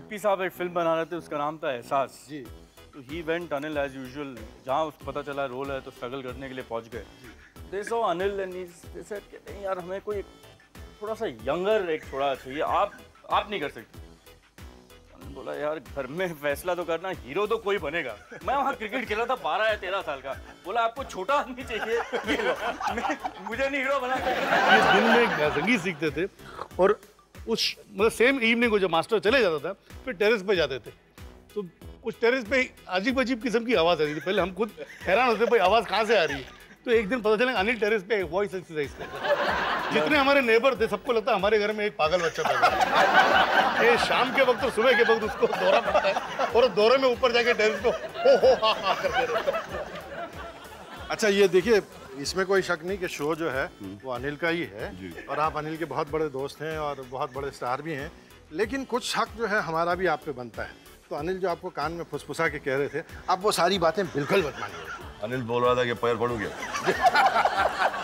सिप्पी साहब एक फ़िल्म बना रहे थे उसका नाम था एहसास। जी। तो he went Anil as usual जहाँ उसको पता चला रोल है तो स्ट्रगल करने के लिए पहुँच गए। They saw Anil and they said कि नहीं यार हमें कोई थोड़ा सा यंगर एक थोड़ा चाहिए आप आप नहीं कर सकते। बोला यार घर में फैसला तो करना हीरो तो कोई बनेगा। मैं वहाँ क्रिकेट खेला था बारह या तेरह साल का। बोला आपको छोटा आदमी चाहिए मुझे नहीं हीरो बना ये दिन में संगीत सीखते थे और उस मतलब सेम इवनिंग को जब मास्टर चले जाता था, फिर टेरेस पे जाते थे। तो उस टेरेस पे अजीब अजीब किस्म की आवाज़ आ रही थी। पहले हम खुद हैरान होते, भाई, आवाज़ कहाँ से आ रही है? तो एक दिन पता चला अनिल टेरेस पे वॉइस एक्सरसाइज कर जितने हमारे नेबर थे, सबको लगता हमारे घर में एक पागल बच्चा पैदा ये शाम के वक्त और सुबह के वक्त उसको दौरा पड़ता है और दौरे में ऊपर जाके टेरेस को हो हो, हा हा, करते अच्छा ये देखिए इसमें कोई शक नहीं कि शो जो है वो अनिल का ही है। और आप अनिल के बहुत बड़े दोस्त हैं और बहुत बड़े स्टार भी हैं। लेकिन कुछ हक जो है हमारा भी आप पे बनता है। तो अनिल जो आपको कान में फुसफुसा के कह रहे थे आप वो सारी बातें बिल्कुल मत मानिए। अनिल बोल रहा था कि पैर पड़ू गया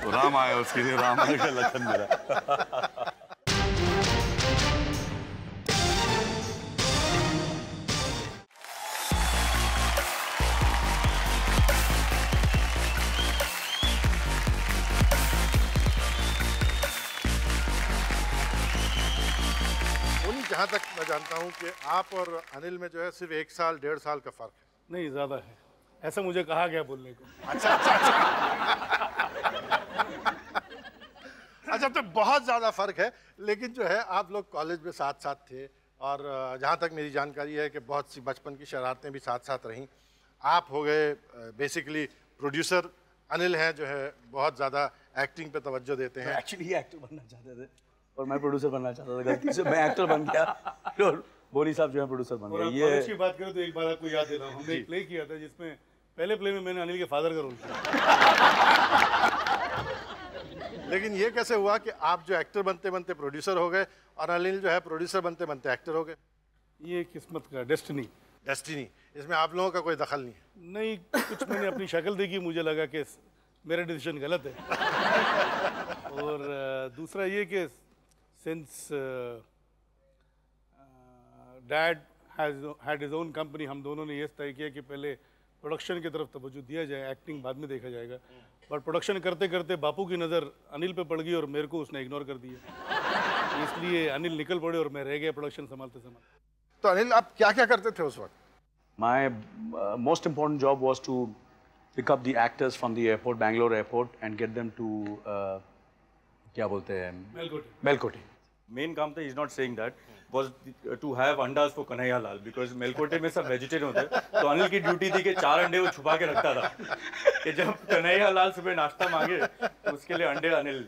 तो राम आया उसके लिए राम का लक्षण मेरा जहाँ तक मैं जानता हूँ कि आप और अनिल में जो है सिर्फ़ एक साल डेढ़ साल का फ़र्क है। नहीं ज़्यादा है। ऐसा मुझे कहा गया बोलने को। अच्छा अच्छा अच्छा। अच्छा तो बहुत ज़्यादा फ़र्क है लेकिन जो है आप लोग कॉलेज में साथ साथ थे और जहाँ तक मेरी जानकारी है कि बहुत सी बचपन की शरारतें भी साथ साथ रहीं। आप हो गए बेसिकली प्रोड्यूसर अनिल हैं जो है बहुत ज़्यादा एक्टिंग पे तवज्जो देते हैं। एक्चुअली एक्टर बनना चाहते थे। और मैं प्रोड्यूसर बनना चाहता था गलती से मैं एक्टर बन गया। और बोनी साहब जो है प्रोड्यूसर बन और आप गए कॉलेज की बात करें तो एक बार आपको याद देता हूँ हमने एक प्ले किया था जिसमें पहले प्ले में मैंने अनिल के फादर का रोल किया। लेकिन ये कैसे हुआ कि आप जो एक्टर बनते बनते प्रोड्यूसर हो गए और अनिल जो है प्रोड्यूसर बनते बनते एक्टर हो गए? ये किस्मत का डेस्टिनी डेस्टिनी इसमें आप लोगों का कोई दखल नहीं है। नहीं कुछ मैंने अपनी शक्ल देखी मुझे लगा कि मेरा डिसीज़न गलत है। और दूसरा ये कि since dad had his own company हम दोनों ने ये तय किया कि पहले प्रोडक्शन की तरफ़ तवज्जो दिया जाए एक्टिंग बाद में देखा जाएगा। पर प्रोडक्शन करते करते बापू की नज़र अनिल पे पड़ गई और मेरे को उसने इग्नोर कर दिया इसलिए अनिल निकल पड़े और मैं रह गया प्रोडक्शन संभालते संभालते। तो अनिल आप क्या क्या करते थे उस वक्त? My uh, most important job was to pick up the actors from the airport Bangalore airport and get them to uh, क्या बोलते हैं? मेलकोटे मेन काम था is not saying that was to have अंडास for Kanhaiya Lal because Melkote में सब vegetarian होते हैं। तो अनिल की ड्यूटी थी कि चार अंडे वो छुपा के रखता था। कि जब कन्हैया लाल सुबह नाश्ता मांगे तो उसके लिए अंडे Anil.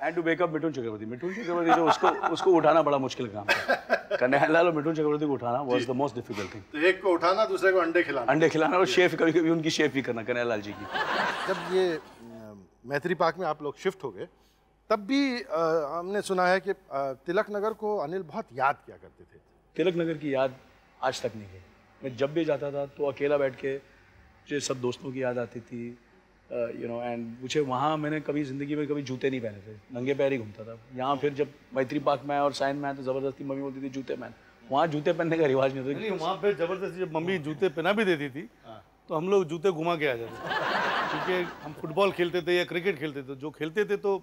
And to back up Mithun Chakraborty. Mithun Chakraborty तो उसको उसको उठाना बड़ा मुश्किल काम था। कन्हैया लाल और मिठुन चक्रवर्ती को उठाना was the most difficult thing तो एक को उठाना दूसरे को अंडे खिलाना। अंडे खिलाना और शेफ कभी कभी उनकी शेफ भी करना कन्हैया लाल जी की। जब ये मैत्री पार्क में आप लोग शिफ्ट हो गए तब भी अ, हमने सुना है कि तिलक नगर को अनिल बहुत याद किया करते थे। तिलक नगर की याद आज तक नहीं गई मैं जब भी जाता था तो अकेला बैठ के मुझे सब दोस्तों की याद आती थी यू नो एंड मुझे वहाँ मैंने कभी ज़िंदगी में कभी जूते नहीं पहने थे। नंगे पैर ही घूमता था। यहाँ फिर जब मैत्री पार्क में आया और साइन में आया तो ज़बरदस्ती मम्मी बोलती थी जूते पहन। वहाँ जूते पहनने का रिवाज नहीं नहीं होता वहाँ पे ज़बरदस्ती जब मम्मी जूते पहना भी देती थी तो हम लोग जूते घुमा के आ जाते थे। क्योंकि हम फुटबॉल खेलते थे या क्रिकेट खेलते थे। जो खेलते थे तो आ,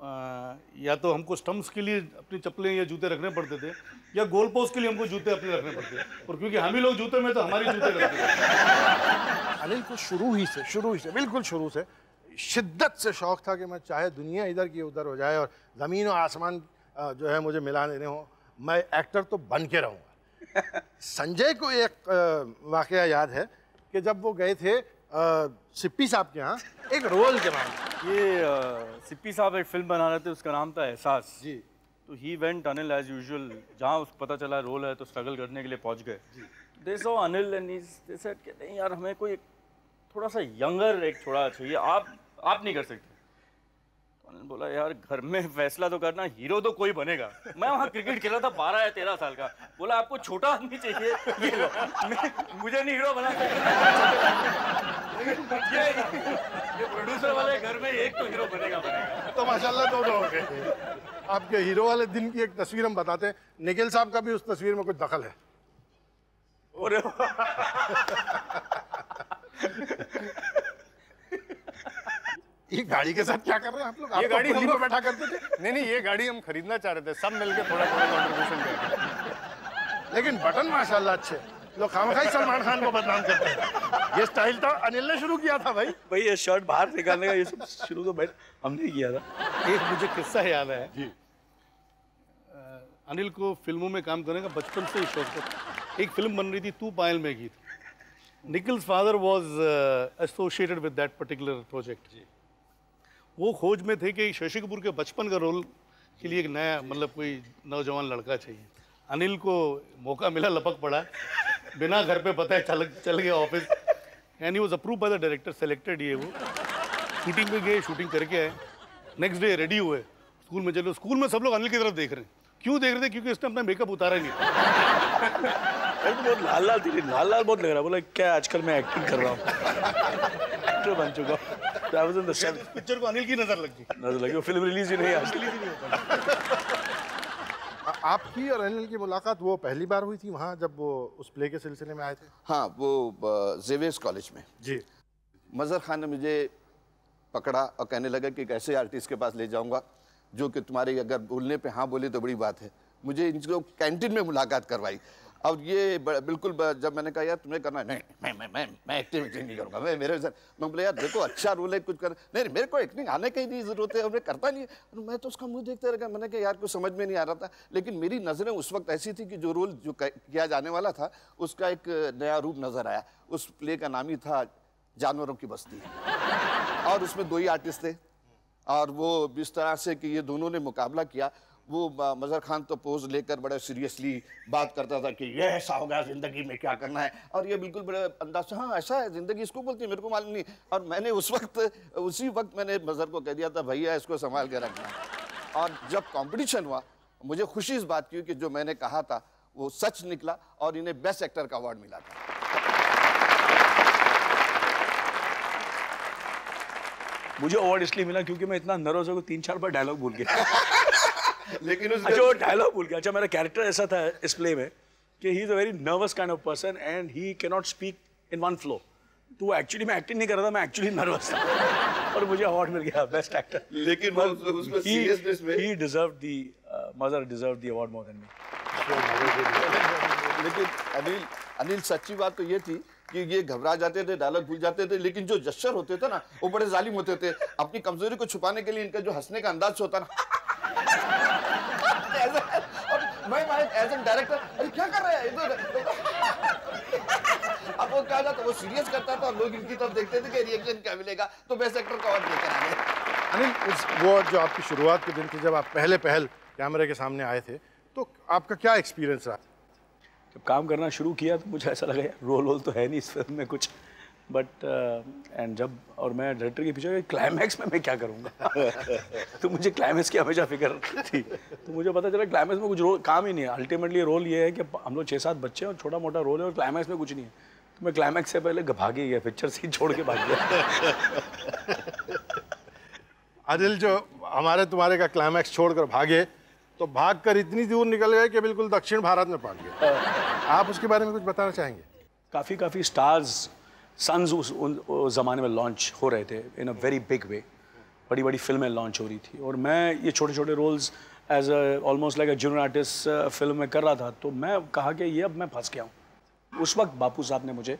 या तो हमको स्टम्प्स के लिए अपनी चप्पलें या जूते रखने पड़ते थे, या गोल पोस्ट के लिए हमको जूते अपने रखने पड़ते थे। और क्योंकि हम ही लोग जूते में तो हमारे जूते रखते अनिल को शुरू ही से, शुरू ही से, बिल्कुल शुरू से। शिद्दत से शौक था कि मैं चाहे दुनिया इधर की उधर हो जाए और ज़मीन और आसमान जो है मुझे मिला देने हो। मैं एक्टर तो बन के रहूँगा। संजय को एक वाक़ याद है कि जब वो गए थे सिप्पी साहब के यहाँ, एक रोल के मामले ये सिप्पी साहब एक फ़िल्म बना रहे थे उसका नाम था एहसास। जी। तो he went Anil as usual जहाँ उसको पता चला रोल है तो स्ट्रगल करने के लिए पहुँच गए। They saw Anil and they said कि नहीं यार हमें कोई एक थोड़ा सा यंगर एक थोड़ा चाहिए आप आप नहीं कर सकते। तो अनिल बोला यार घर में फैसला तो करना हीरो तो कोई बनेगा। मैं वहाँ क्रिकेट खेला था बारह या तेरह साल का। बोला आपको छोटा आदमी चाहिए मुझे नहीं हीरो बना ये ये प्रोड्यूसर वाले घर में एक तो हीरो बनेगा बनेगा। तो माशाल्लाह हो गए आपके हीरो वाले दिन की एक तस्वीर हम बताते हैं। निखिल साहब का भी उस तस्वीर में कुछ दखल है। अरे ये गाड़ी के साथ क्या कर रहे हैं आप लोग? ये गाड़ी हम पे बैठा करते थे? नहीं नहीं ये गाड़ी हम खरीदना चाह रहे थे। सब मिलकर थोड़ा थोड़ा कॉन्ट्रीब्यूशन लेकिन बटन माशाल्लाह अच्छे। लोग खामखाई सलमान खान को बदनाम करते हैं। ये स्टाइल तो अनिल ने शुरू किया था भाई। भाई ये शर्ट बाहर निकालने का ये सब शुरू तो मैं हमने ही किया था। एक मुझे किस्सा याद है। जी। अनिल को फ़िल्मों में काम करने का बचपन से ही शौक था। एक फ़िल्म बन रही थी तू पायल में गीत Nikhil's father was associated with that particular project जी। वो खोज में थे कि शशि कपूर के बचपन का रोल के लिए एक नया मतलब कोई नौजवान लड़का चाहिए। अनिल को मौका मिला लपक पड़ा। बिना घर पे पता है चल चल गया office. And he was approve by the director selected ये वो। शूटिंग पे गए शूटिंग करके आए। नेक्स्ट डे रेडी हुए। स्कूल में चलो। स्कूल में सब लोग अनिल की तरफ़ देख रहे हैं। क्यों देख रहे थे? क्योंकि इसने अपना मेकअप उतारा ही नहीं तो बहुत लाल लाल थी लाल लाल बहुत लग रहा बोला क्या आजकल मैं एक्टिंग कर रहा हूँ? एक्टर बन चुका हूँ। पिक्चर को अनिल की नज़र लग गई। नज़र लगी। फ़िल्म रिलीज़ ही नहीं आज। आ- आपकी और अनिल की मुलाकात वो पहली बार हुई थी वहाँ जब वो उस प्ले के सिलसिले में आए थे? हाँ वो जेवेस कॉलेज में। जी। मज़हर खान ने मुझे पकड़ा और कहने लगा कि एक ऐसे आर्टिस्ट के पास ले जाऊँगा जो कि तुम्हारे अगर बोलने पे हाँ बोले तो बड़ी बात है। मुझे इनको कैंटीन में मुलाकात करवाई। और ये बिल्कुल जब मैंने कहा, यार, तुम्हें करना है। नहीं, मैं मैं मैं मैं एक्टिंग नहीं करूँगा, मैं, मेरे सर मैं बोला, यार, देखो अच्छा रोल है, कुछ कर नहीं मेरे को एक्टिंग आने की नहीं ज़रूरत है, और मैं करता नहीं मैं तो उसका मुँह देखते रह मैंने कहा, यार, कुछ समझ में नहीं आ रहा था। लेकिन मेरी नज़रें उस वक्त ऐसी थी कि जो रोल जो किया जाने वाला था, उसका एक नया रूप नज़र आया। उस प्ले का नाम ही था जानवरों की बस्ती। और उसमें दो ही आर्टिस्ट थे। और वो इस तरह से कि ये दोनों ने मुकाबला किया। वो म- मजहर खान तो पोज लेकर बड़े सीरियसली बात करता था कि ये ऐसा होगा ज़िंदगी में क्या करना है। और ये बिल्कुल बड़े अंदाज से हाँ ऐसा है ज़िंदगी इसको बोलती है मेरे को मालूम नहीं। और मैंने उस वक्त उसी वक्त मैंने मजहर को कह दिया था भैया इसको संभाल के रखना। और जब कॉम्पिटिशन हुआ मुझे खुशी इस बात की कि जो मैंने कहा था वो सच निकला और इन्हें बेस्ट एक्टर का अवार्ड मिला था। मुझे अवार्ड इसलिए मिला क्योंकि मैं इतना नर्वस हो गया तीन चार बार डायलॉग भूल गया। लेकिन उस अच्छा वो डायलॉग भूल गया। अच्छा मेरा कैरेक्टर ऐसा था इस प्ले में कि he is a very nervous kind of person and he can not speak in one flow तो एक्चुअली मैं एक्टिंग नहीं कर रहा था मैं एक्चुअली नर्वस था। और मुझे अवार्ड मिल गया बेस्ट एक्टर लेकिन वो उसमें seriousness में- he deserve the mother deserve the award more than me लेकिन अनिल अनिल सच्ची बात तो ये थी कि ये घबरा जाते थे डायलॉग भूल जाते थे लेकिन जो जश्चर होते थे ना वो बड़े जालिम होते थे। अपनी कमज़ोरी को छुपाने के लिए इनका जो हंसने का अंदाज होता ना और मैं एज एन डायरेक्टर अरे क्या कर रहे हैं? इधर अब वो क्या था वो सीरियस करता था और लोग इनकी तरफ़ देखते थे कि रिएक्शन क्या मिलेगा तो बेस्ट एक्टर का अवार्ड लेकर आ गए अनिल उस वो जो आपकी शुरुआत के दिन थी जब आप पहले पहल कैमरे के सामने आए थे तो आपका क्या एक्सपीरियंस रहा? जब काम करना शुरू किया तो मुझे ऐसा लगा रोल वोल तो है नहीं इस फ़िल्म में कुछ। बट एंड जब और मैं डायरेक्टर के पीछे क्लाइमैक्स में मैं क्या करूँगा? तो मुझे क्लाइमैक्स की हमेशा फ़िक्र थी। तो मुझे पता चला क्लाइमैक्स में कुछ रोल काम ही नहीं है। अल्टीमेटली रोल ये है कि हम लोग छः सात बच्चे हैं और छोटा मोटा रोल है और क्लाइमैक्स में कुछ नहीं है। तो मैं क्लाइमैक्स से पहले भाग ही गया पिक्चर सीन छोड़ के भाग गया। अनिल जो हमारे तुम्हारे का क्लाइमैक्स छोड़कर भागे तो भागकर इतनी दूर निकल गए कि बिल्कुल दक्षिण भारत में पहुँच गए। आप उसके बारे में कुछ बताना चाहेंगे? काफ़ी काफ़ी स्टार्स सन्स उस उन ज़माने में लॉन्च हो रहे थे इन अ वेरी बिग वे बड़ी बड़ी फ़िल्में लॉन्च हो रही थी। और मैं ये छोटे छोटे roles as almost like a junior artist film में कर रहा था। तो मैं कहा कि ये अब मैं फंस गया हूँ। उस वक्त बापू साहब ने मुझे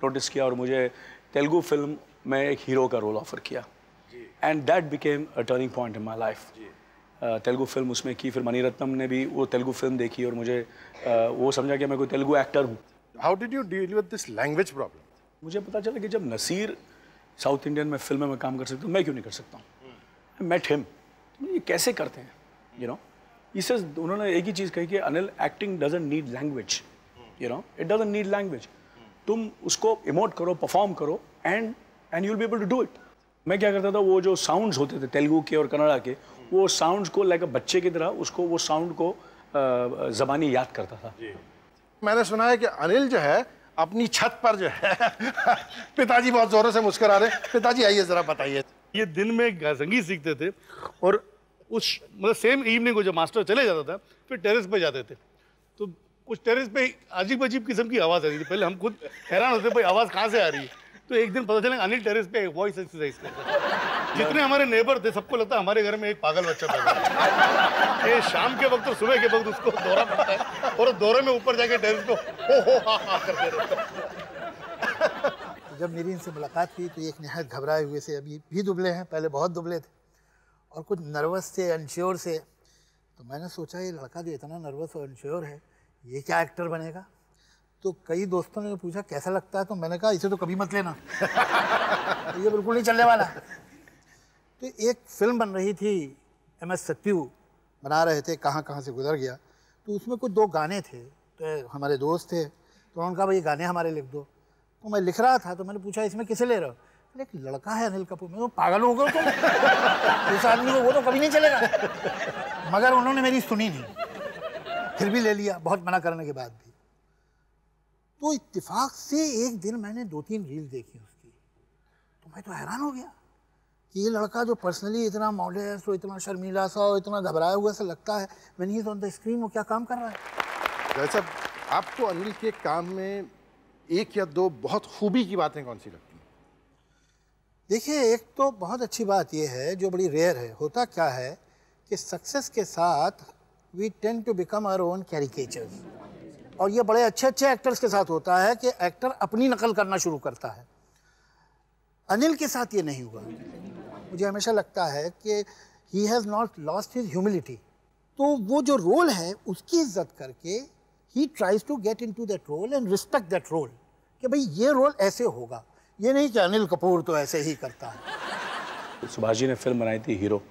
नोटिस किया और मुझे तेलुगु फ़िल्म में एक हीरो का रोल ऑफ़र किया। And that became a turning point in my life Telugu film उसमें की फिर मणिरत्नम ने भी वो तेलुगु फ़िल्म देखी और मुझे uh, वो समझा कि मैं कोई तेलुगु एक्टर हूँ। How did you deal with this language problem मुझे पता चला कि जब नसीर साउथ इंडियन में फ़िल्म में काम कर सकता हूँ मैं क्यों नहीं कर सकता हूँ? मेट हिम ये कैसे करते हैं? यू नो इससे उन्होंने एक ही चीज़ कही कि Anil acting doesn't need language you know it doesn't need language तुम उसको इमोट करो परफॉर्म करो and and you'll be able to do it मैं क्या करता था, वो जो साउंड्स होते थे, तेलुगु के और कन्नड़ा के, वो साउंड्स को लाइक बच्चे की तरह, उसको, वो साउंड को ज़बानी याद करता था। मैंने सुना है कि अनिल जो है अपनी छत पर जो है, पिताजी बहुत जोरों से मुस्करा रहे। पिताजी, आइए जरा बताइए। ये दिन में संगीत सीखते थे और उस मतलब सेम इवनिंग को जब मास्टर चले जाता था, फिर टेरेस पे जाते थे। तो कुछ टेरेस पे अजीब अजीब किस्म की आवाज़ आ रही थी। पहले हम खुद हैरान होते, भाई, आवाज़ कहाँ से आ रही है? तो एक दिन पता चला अनिल टेरेस पे वॉइस एक्सरसाइज करता जितने हमारे नेबर थे, सबको लगता है हमारे घर में एक पागल बच्चा है। ये शाम के वक्त और सुबह के वक्त उसको दौरा पड़ता है और दौरे में ऊपर जाके टेरेस को हो हो, हा हा करते रहता जब मेरी इनसे मुलाकात हुई तो एक नहायत घबराए हुए से अभी भी दुबले हैं, पहले बहुत दुबले थे और कुछ नर्वस थे अनश्योर से तो मैंने सोचा ये लड़का जो इतना नर्वस और अनश्योर है, ये क्या एक्टर बनेगा? तो कई दोस्तों ने पूछा, कैसा लगता है? तो मैंने कहा, इसे तो कभी मत लेना। ये बिल्कुल नहीं चलने वाला। तो एक फ़िल्म बन रही थी, एम एस सत्यू, बना रहे थे, कहाँ कहाँ से गुजर गया। तो उसमें कुछ दो गाने थे तो हमारे दोस्त थे तो उन्होंने कहा, भाई गाने हमारे लिख दो। तो मैं लिख रहा था तो मैंने पूछा, इसमें किसे ले रहे हो? एक लड़का है अनिल कपूर। मैं तो पागल हो गए तुम? इस आदमी को, वो तो कभी नहीं चलेगा। मगर उन्होंने मेरी सुनी नहीं। फिर भी ले लिया, बहुत मना करने के बाद भी। तो इत्तेफाक से एक दिन मैंने दो तीन रील देखी उसकी। तो मैं तो हैरान हो गया। ये लड़का जो पर्सनली इतना मॉडेस्ट और इतना शर्मीला सा और इतना घबराया हुआ सा लगता है मैंने ऑन द स्क्रीन वो क्या काम कर रहा है? जैसा आपको अनिल के काम में एक या दो बहुत खूबी की बातें कौन सी लगती हैं? देखिए एक तो बहुत अच्छी बात यह है जो बड़ी रेयर है होता क्या है कि सक्सेस के साथ we tend to become our own caricatures और ये बड़े अच्छे अच्छे एक्टर्स के साथ होता है कि एक्टर अपनी नकल करना शुरू करता है। अनिल के साथ ये नहीं हुआ। मुझे हमेशा लगता है कि he has not lost his humility तो वो जो रोल है उसकी इज़्ज़त करके he tries to get into that role and respect that role कि भाई ये रोल ऐसे होगा। ये नहीं कि अनिल कपूर तो ऐसे ही करता है। सुभाष जी ने फ़िल्म बनाई थी हीरो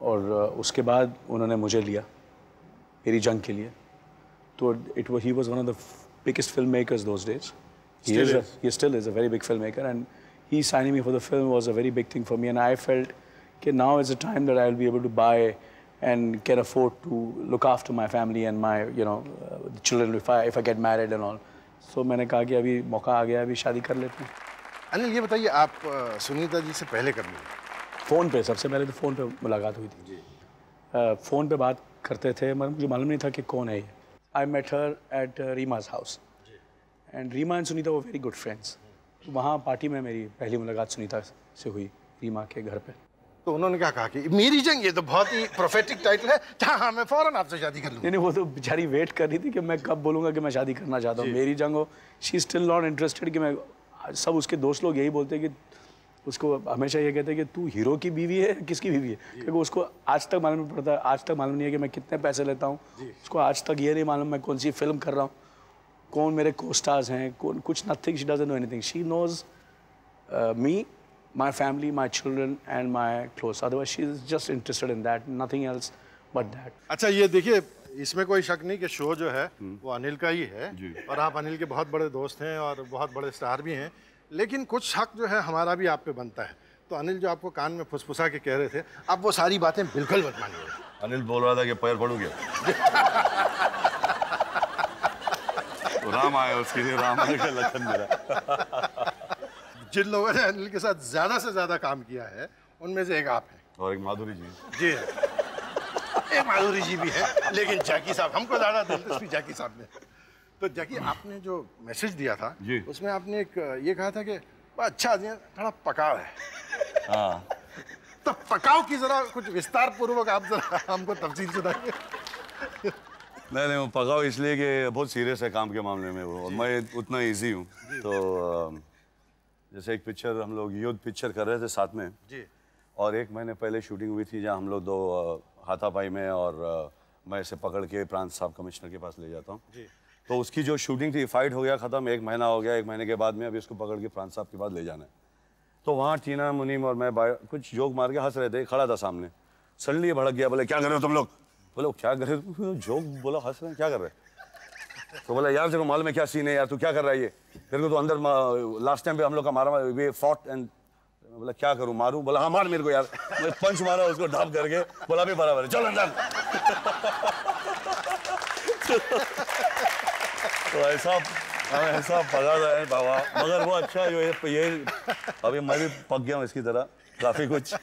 और उसके बाद उन्होंने मुझे लिया मेरी जंग के लिए। तो it he was one of the biggest film makers those days he is, a, he still is a very big filmmaker and he signing me for the film was a very big thing for me and I felt okay now is the time that I'll be able to buy and can afford to look after my family and my you know uh, the children if I if I get married and all so मैंने कहा कि अभी मौका आ गया अभी शादी कर लेते हैं अनिल ये बताइए आप अ, सुनीता जी से पहले कब मिले फ़ोन पे सबसे पहले तो फ़ोन पे मुलाकात हुई थी जी फ़ोन पे बात करते थे मगर मुझे मालूम नहीं था कि कौन है ये I met her at Reema's house and Reema and Sunita वो वेरी गुड फ्रेंड्स वहाँ पार्टी में मेरी पहली मुलाकात सुनीता से हुई रीमा के घर पे। तो उन्होंने क्या कहा कि मेरी जंग ये तो बहुत ही प्रोफेटिक टाइटल है। हाँ हाँ मैं फ़ौरन आपसे शादी कर नहीं वो तो बेचारी वेट कर रही थी कि मैं कब बोलूँगा कि मैं शादी करना चाहता हूँ। मेरी जंग हो। शी स्टिल नॉट इंटरेस्टेड कि मैं सब उसके दोस्त लोग यही बोलते कि उसको हमेशा ये कहते हैं कि तू हीरो की बीवी है किसकी बीवी है? क्योंकि उसको आज तक मालूम नहीं पड़ता आज तक मालूम नहीं है कि मैं कितने पैसे लेता हूँ। उसको आज तक ये नहीं मालूम मैं कौन सी फ़िल्म कर रहा हूँ। कौन मेरे को स्टार्स हैं कौन कुछ nothing she doesn't know anything she knows me my family, my children, and my close. Otherwise, she is just interested in that, nothing else but that. अच्छा ये देखिए इसमें कोई शक नहीं कि शो जो है वो अनिल का ही है। और आप अनिल के बहुत बड़े दोस्त हैं और बहुत बड़े स्टार भी हैं। लेकिन कुछ हक जो है हमारा भी आप पे बनता है। तो अनिल जो आपको कान में फुसफुसा के कह रहे थे आप वो सारी बातें बिल्कुल मत मानिए अनिल बोल रहा था कि पैर पड़ू गया तो राम आया उसके लिए राम आया का लखन मेरा जिन लोगों ने अनिल के साथ ज़्यादा से ज़्यादा काम किया है उनमें से एक आप हैं। और एक माधुरी जी। जी एक माधुरी जी भी है लेकिन जैकी साहब हमको ज़्यादा दिलचस्पी जैकी साहब में। तो जैकी आपने जो मैसेज दिया था जी। उसमें आपने एक ये कहा था कि अच्छा आदमी थोड़ा पकाव है। हाँ। तो पकाव की जरा कुछ विस्तार पूर्वक आप जरा हमको तफसील सुनाइए। नहीं नहीं वो पकाओ इसलिए कि बहुत सीरियस है काम के मामले में वो और मैं उतना इजी हूँ। तो जैसे एक पिक्चर हम लोग युद्ध पिक्चर कर रहे थे साथ में। जी। और एक महीने पहले शूटिंग हुई थी जहाँ हम लोग दो हाथापाई में और मैं इसे पकड़ के प्रांत साहब कमिश्नर के पास ले जाता हूँ। तो उसकी जो शूटिंग थी फाइट हो गया ख़त्म एक महीना हो गया एक महीने के बाद में अभी उसको पकड़ के प्रांत साहब के पास ले जाना है। तो वहाँ टीना मुनीम और मैं कुछ जोक मार के हंस रहे थे खड़ा था सामने। सडनली भड़क गया बोले क्या कर रहे हो तुम लोग? बोले "वो क्या कर रहे हो? जोक बोला हंस रहे क्या कर रहे तो बोला यार को मालूम है क्या सीन है? यार तू क्या कर रहा है ये? तेरे को तो अंदर लास्ट टाइम पे हम लोग का मारा वे फॉट एंड बोला क्या करूँ? मारूं? बोला हाँ मार मेरे को यार. मैं पंच मारा उसको ढाप करके बोला भी बराबर चल अंदर तो ऐसा हाँ, ऐसा पका है बाबा मगर वो अच्छा जो ये अभी मैं भी पक गया हूँ इसकी तरह. काफ़ी कुछ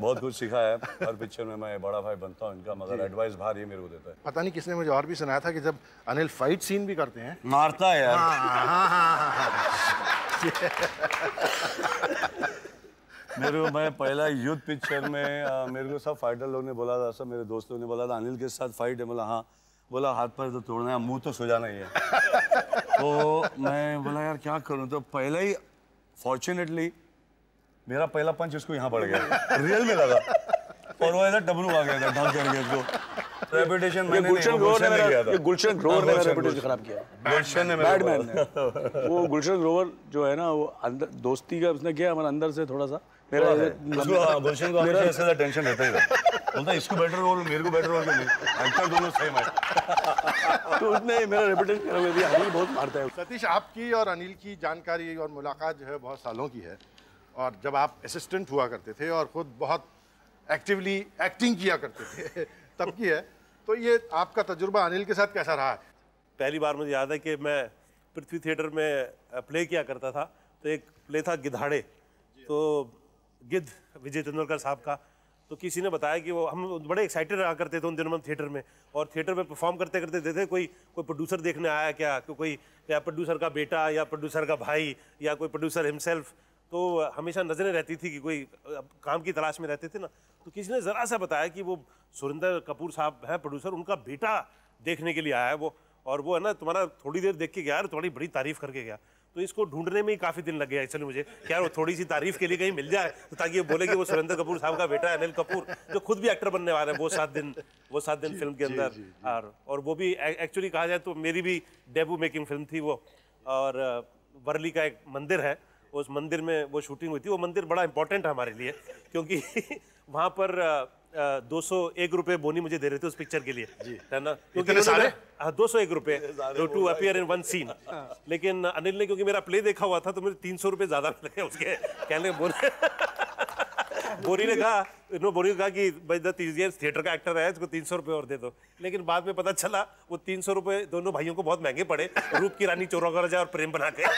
बहुत कुछ सीखा है। हर पिक्चर में मैं बड़ा भाई बनता हूँ इनका मगर एडवाइस बाहर ही मेरे को देता है। पता नहीं किसने मुझे और भी सुनाया था कि जब अनिल फाइट सीन भी करते हैं। मारता है यार। हाँ हाँ हाँ मेरे को मैं पहला युद्ध पिक्चर में आ, मेरे को सब फाइटर लोग ने बोला था सब मेरे दोस्तों ने बोला था अनिल के साथ फाइट है बोला हाँ। बोला हाथ पैर तो तोड़ना है मुँह तो सुजाना ही है। तो मैं बोला यार क्या करूँ? तो पहले ही फॉर्चुनेटली मेरा पहला पंच उसको यहाँ पड़ गया। रियल में लगा। और वो ऐसा डबलू आ गया था ढक करके उसको। रेपुटेशन मैंने गुलशन ग्रोवर ने मेरा किया था। ये गुलशन ग्रोवर ने हाँ, मेरा रेपुटेशन खराब किया। गुलशन ने बैडमैन ने वो गुलशन ग्रोवर जो है ना वो अंदर दोस्ती का उसने किया हमारे अंदर से थोड़ा सा। मेरा उसको हाँ, गुलशन को हमेशा ऐसा टेंशन रहता ही था। बोलता इसको बेटर रोल मेरे को बेटर रोल एक्टर दोनों सेम है। तो उसने मेरा रेपुटेशन खराब कर दिया। अनिल बहुत मारता है। सतीश आपकी और अनिल की जानकारी और मुलाकात जो है बहुत सालों की है। और जब आप असिस्टेंट हुआ करते थे और खुद बहुत एक्टिवली एक्टिंग किया करते थे तब की है। तो ये आपका तजुर्बा अनिल के साथ कैसा रहा? है पहली बार मुझे याद है कि मैं पृथ्वी थिएटर में प्ले किया करता था। तो एक प्ले था गिधाड़े। तो गिद्ध विजय तेंदुलकर साहब का। तो किसी ने बताया कि वो हम बड़े एक्साइटेड रहा करते थे उन दिनों में थिएटर में। और थिएटर में परफॉर्म करते करते देते कोई कोई प्रोड्यूसर देखने आया क्या? कि कोई या प्रोड्यूसर का बेटा या प्रोड्यूसर का भाई या कोई प्रोड्यूसर हिमसेल्फ तो हमेशा नज़रें रहती थी कि कोई काम की तलाश में रहते थे ना। तो किसी ने ज़रा सा बताया कि वो सुरेंद्र कपूर साहब है प्रोड्यूसर उनका बेटा देखने के लिए आया है वो। और वो है ना तुम्हारा थोड़ी देर देख के गया और तुम्हारी बड़ी तारीफ़ करके गया। तो इसको ढूँढने में ही काफ़ी दिन लग गया एक्चुअली मुझे यार वो थोड़ी सी तारीफ़ के लिए कहीं मिल जाए तो ताकि ये बोले कि वो सुरेंद्र कपूर साहब का बेटा है अनिल कपूर जो खुद भी एक्टर बनने वाले हैं वो सात दिन वो सात दिन फ़िल्म के अंदर। और और वो भी एक्चुअली कहा जाए तो मेरी भी डेबू मेकिंग फ़िल्म थी वो। और वर्ली का एक मंदिर है उस मंदिर में वो शूटिंग हुई थी। वो मंदिर बड़ा इंपॉर्टेंट है हमारे लिए क्योंकि वहाँ पर दो सौ एक रुपये बोनी मुझे दे रहे थे उस पिक्चर के लिए है ना? क्योंकि सारे? दो सौ एक रुपये to appear in one scene लेकिन अनिल ने क्योंकि मेरा प्ले देखा हुआ था तो मुझे तीन सौ रुपये ज़्यादा मिले उसके। कहने बोले बोरी ने कहा नो बोरी ने कहा कि भाई द थिएटर का एक्टर है इसको तीन सौ रुपये और दे दो। लेकिन बाद में पता चला वो तीन सौ रुपये दोनों भाइयों को बहुत महँगे पड़े। रूप की रानी चोरा कर जाए और प्रेम बना के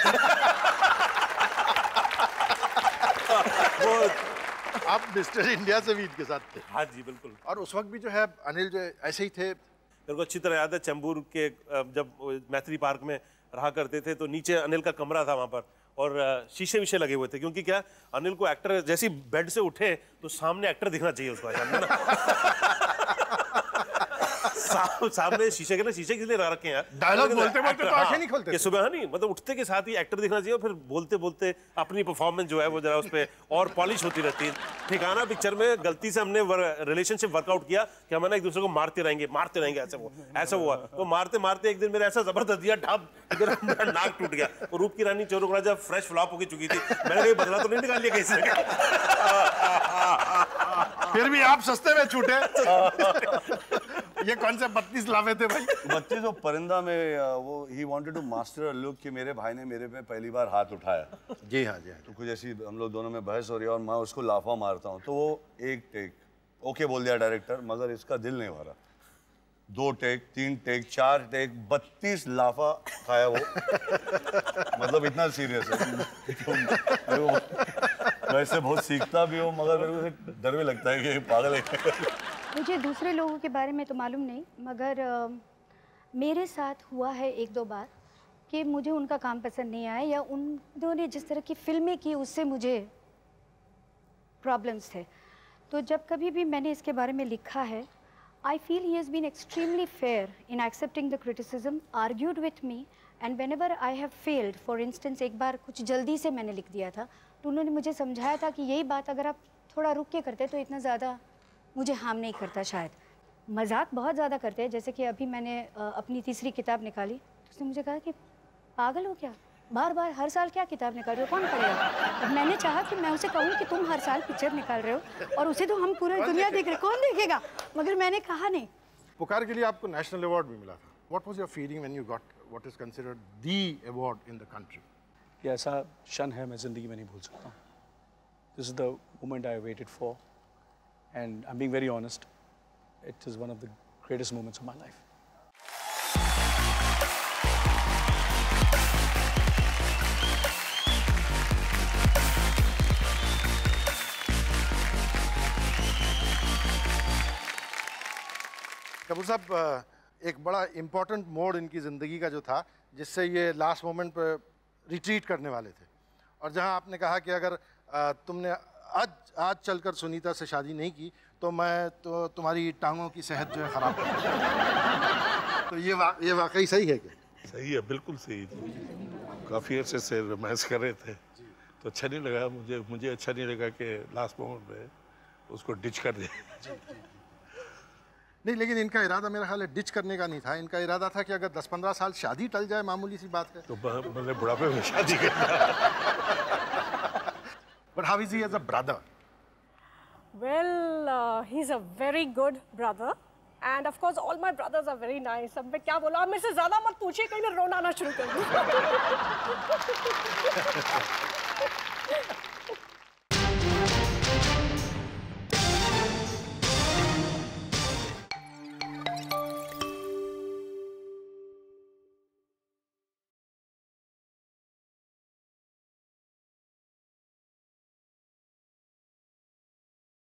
वो आप मिस्टर इंडिया से भी इनके साथ थे। हाँ जी बिल्कुल। और उस वक्त भी जो है अनिल जो ऐसे ही थे। मेरे को अच्छी तरह याद है चैम्बूर के जब मैत्री पार्क में रहा करते थे तो नीचे अनिल का कमरा था वहाँ पर और शीशे विशे लगे हुए थे क्योंकि क्या अनिल को एक्टर जैसे बेड से उठे तो सामने एक्टर दिखना चाहिए उसको सामने शीशे के ना शीशे किस लिए रखे हैं यार? Dialogue बोलते बोलते तो आँखें हाँ, नहीं खोलते कि सुबह हाँ नहीं मतलब उठते के साथ ही एक्टर दिखना चाहिए और फिर बोलते बोलते अपनी परफॉर्मेंस जो है वो जरा उस पर और पॉलिश होती रहती है। ठिकाना पिक्चर में गलती से हमने रिलेशनशिप वर्कआउट किया कि हम ना एक दूसरे को मारते रहेंगे मारते रहेंगे ऐसा वो ऐसा हुआ। तो मारते मारते एक दिन मेरे ऐसा ज़बरदस्त दिया इधर मेरा नाक टूट गया। और रूप की रानी चोरों जब फ्रेश फ्लॉप होगी चुकी थी। मैंने कहीं बदला तो नहीं निकाल लिया कहीं से फिर भी आप सस्ते में छूटे। ये कौन से बत्तीस लावे थे भाई। बच्चे जो परिंदा में वो he wanted to master look कि मेरे भाई ने मेरे पे पहली बार हाथ उठाया। जी हाँ जी हाँ। तो कुछ ऐसी हम लोग दोनों में बहस हो रही है और मैं उसको लाफा मारता हूँ। तो वो एक टेक ओके बोल दिया डायरेक्टर मगर इसका दिल नहीं भरा दो टेक तीन टेक चार टेक बत्तीस लाफा खाया वो। मतलब इतना सीरियस है। को- वैसे बहुत सीखता भी हूँ, मगर मेरे को डर भी लगता है कि पागल है। मुझे दूसरे लोगों के बारे में तो मालूम नहीं, मगर मेरे साथ हुआ है एक दो बार कि मुझे उनका काम पसंद नहीं आया या उन्होंने जिस तरह की फ़िल्में की उससे मुझे प्रॉब्लम्स थे। तो जब कभी भी मैंने इसके बारे में लिखा है I feel he has been extremely fair in accepting the criticism argued with me and whenever I have failed for instance एक बार कुछ जल्दी से मैंने लिख दिया था तो उन्होंने मुझे समझाया था कि यही बात अगर आप थोड़ा रुक के करते तो इतना ज़्यादा मुझे हार्म नहीं करता शायद। मज़ाक बहुत ज़्यादा करते हैं जैसे कि अभी मैंने अपनी तीसरी किताब निकाली। तो उसने मुझे कहा कि पागल हो क्या? बार बार हर साल क्या किताब निकाल रहे हो? कौन पढ़ेगा? अब मैंने चाहा कि मैं उसे कहूँ कि तुम हर साल पिक्चर निकाल रहे हो और उसे तो हम पूरी दुनिया देख रहे कौन देखेगा? मगर मैंने कहा नहीं। पुकार के लिए आपको नेशनल अवार्ड भी मिला था। What was your feeling when you got what is considered the award in the country ये ऐसा क्षण है मैं ज़िंदगी में नहीं भूल सकता। This is the moment I waited for and I am being very honest it is one of the greatest moments of my life Kapoor साहब एक बड़ा इम्पोर्टेंट मोड़ इनकी ज़िंदगी का जो था, जिससे ये लास्ट मोमेंट पर रिट्रीट करने वाले थे। और जहाँ आपने कहा कि अगर तुमने आज आज चलकर सुनीता से शादी नहीं की तो मैं तो तुम्हारी टांगों की सेहत जो है ख़राब तो ये वा, ये वाकई सही है क्या? सही है बिल्कुल सही है। काफ़ी अर्से से रोमांस कर रहे थे। तो अच्छा नहीं लगा मुझे मुझे अच्छा नहीं लगा कि लास्ट मोमेंट में उसको डिच कर दिया। नहीं लेकिन इनका इरादा मेरा ख्याल है डिच करने का नहीं था। इनका इरादा था कि अगर 10-15 साल शादी टल जाए मामूली सी बात है। तो ब- मैंने बुढ़ापे में शादी करना but how is he as a brother Well, uh, he's a very good brother. And of course, all my brothers are very nice. अब मैं क्या बोला? आप मेरे से ज़्यादा मत पूछिए कहीं मैं रोना आना शुरू कर दूँ।